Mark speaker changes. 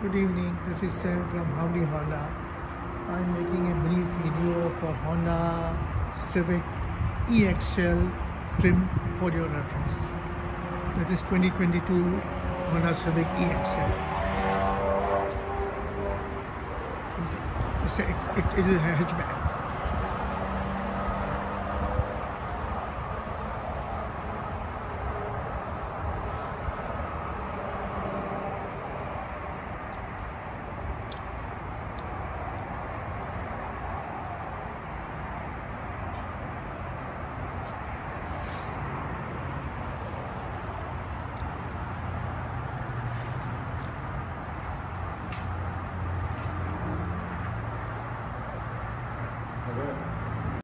Speaker 1: Good evening, this is Sam from Howdy Honda. I'm making a brief video for Honda Civic EXL trim for your reference. That is 2022 Honda Civic EXL. It's it's, it, it is a hatchback.